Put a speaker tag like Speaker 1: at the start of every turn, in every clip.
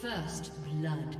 Speaker 1: First blood.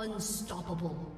Speaker 1: Unstoppable.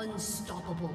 Speaker 1: Unstoppable.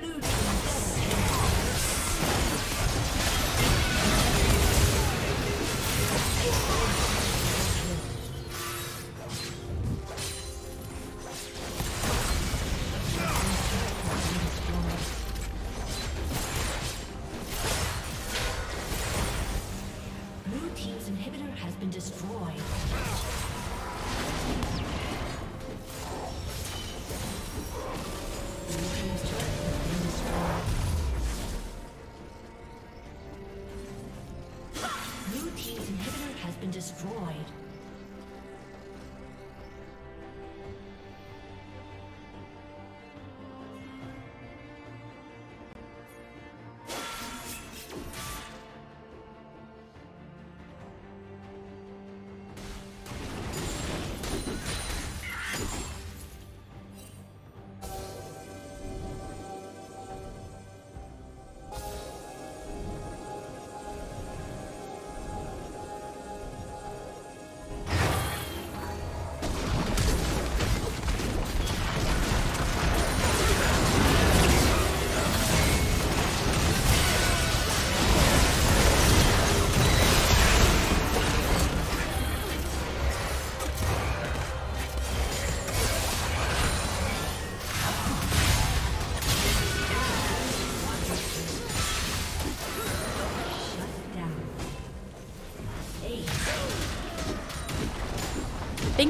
Speaker 1: Blue.